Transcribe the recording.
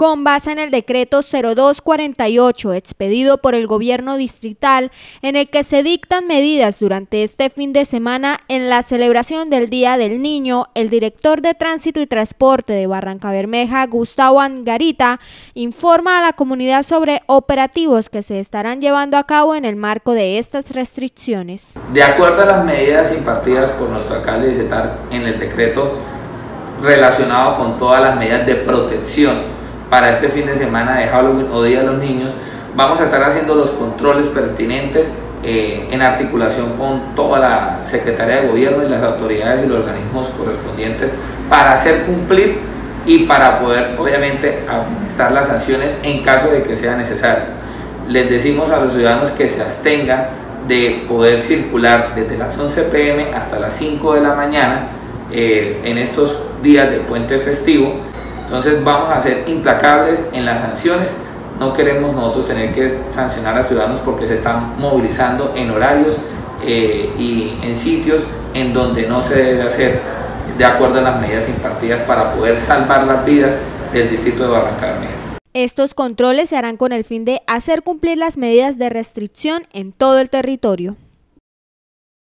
con base en el decreto 0248 expedido por el gobierno distrital en el que se dictan medidas durante este fin de semana en la celebración del Día del Niño, el director de Tránsito y Transporte de Barranca Bermeja, Gustavo Angarita, informa a la comunidad sobre operativos que se estarán llevando a cabo en el marco de estas restricciones. De acuerdo a las medidas impartidas por nuestro alcalde de CETAR en el decreto relacionado con todas las medidas de protección para este fin de semana de Halloween o Día de los Niños, vamos a estar haciendo los controles pertinentes eh, en articulación con toda la Secretaría de Gobierno y las autoridades y los organismos correspondientes para hacer cumplir y para poder obviamente administrar las sanciones en caso de que sea necesario. Les decimos a los ciudadanos que se abstengan de poder circular desde las 11 pm hasta las 5 de la mañana eh, en estos días de puente festivo entonces vamos a ser implacables en las sanciones. No queremos nosotros tener que sancionar a ciudadanos porque se están movilizando en horarios eh, y en sitios en donde no se debe hacer de acuerdo a las medidas impartidas para poder salvar las vidas del distrito de Barranca Estos controles se harán con el fin de hacer cumplir las medidas de restricción en todo el territorio.